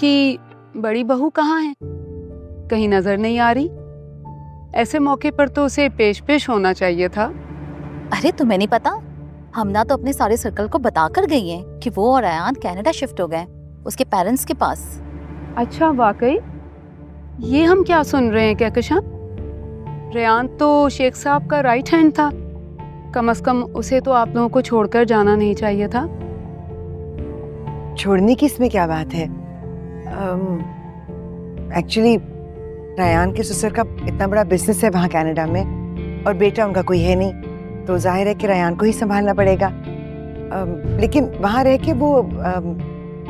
कि बड़ी बहू कहाँ है? कहीं नज़र नहीं आ रही? ऐसे मौके पर तो उसे पेश पेश होना चाहिए था। अरे तुम्हें नहीं पता? हम ना तो अपने सारे सर्कल को बता कर गई हैं कि वो और अयान कनाडा शिफ्ट हो गए उसके पेरेंट्स के पास। अच्छा वाकई? ये हम क्या सुन रहे हैं कहकशां रेयान तो शेख साहब का राइट हैंड था। कम अज कम उसे तो आप लोगों को छोड़कर जाना नहीं चाहिए था। छोड़ने की इसमें क्या बात है? एक्चुअली रयान के ससुर का इतना बड़ा बिज़नेस है वहाँ कनाडा में और बेटा उनका कोई है नहीं तो ज़ाहिर है कि रयान को ही संभालना पड़ेगा। Um, लेकिन वहाँ रह के वो um,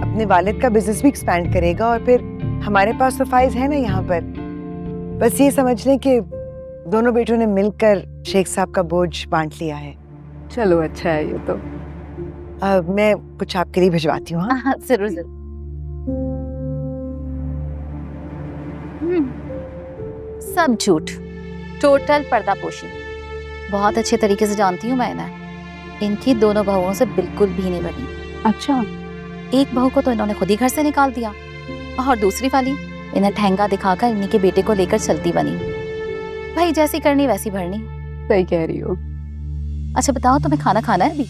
अपने वालिद का बिज़नेस भी एक्सपैंड करेगा और फिर हमारे पास तो फाइज है ना यहाँ पर। बस ये समझ लें कि दोनों बेटों ने मिलकर शेख साहब का बोझ बांट लिया है। चलो अच्छा है ये तो। Uh, मैं कुछ आपके लिए भिजवाती हूँ? हाँ? हाँ, ज़रूर ज़रूर। सब झूठ। टोटल पर्दापोशी। बहुत अच्छे तरीके से जानती हूँ मैं इन्हें इनकी दोनों बहुओं से बिल्कुल भी नहीं बनी। अच्छा। एक बहू को तो इन्होंने खुद ही घर से निकाल दिया। और दूसरी वाली इन्हें ठहंगा दिखाकर इन्हीं के बेटे को लेकर चलती बनी। भाई जैसी करनी वैसी भरनी। सही कह रही हो। अच्छा बताओ तुम्हें खाना खाना है अभी?